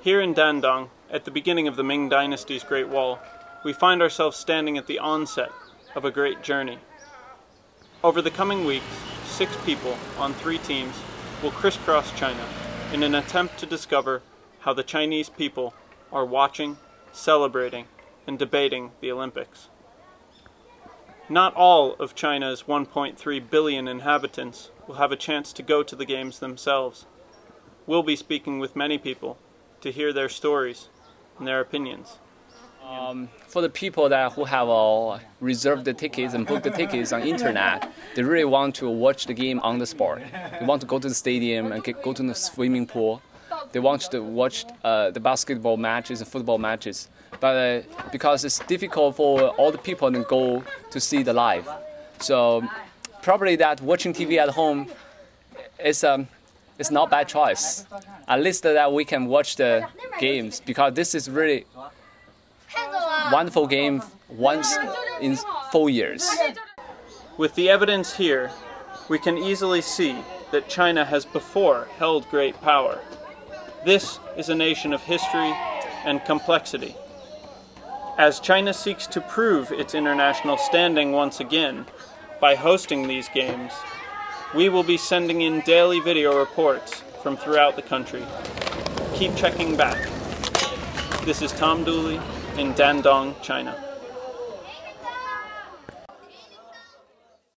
Here in Dandong, at the beginning of the Ming Dynasty's Great Wall, we find ourselves standing at the onset of a great journey. Over the coming weeks, six people on three teams will crisscross China in an attempt to discover how the Chinese people are watching, celebrating, and debating the Olympics. Not all of China's 1.3 billion inhabitants will have a chance to go to the Games themselves. We'll be speaking with many people to hear their stories and their opinions. Um, for the people that who have uh, reserved the tickets and booked the tickets on internet, they really want to watch the game on the sport. They want to go to the stadium and go to the swimming pool. They want to watch uh, the basketball matches and football matches. But uh, because it's difficult for all the people to go to see the live, so probably that watching TV at home is um, it's not bad choice. At least that we can watch the games because this is really wonderful game once in four years. With the evidence here, we can easily see that China has before held great power. This is a nation of history and complexity. As China seeks to prove its international standing once again by hosting these games, we will be sending in daily video reports from throughout the country. Keep checking back. This is Tom Dooley in Dandong, China.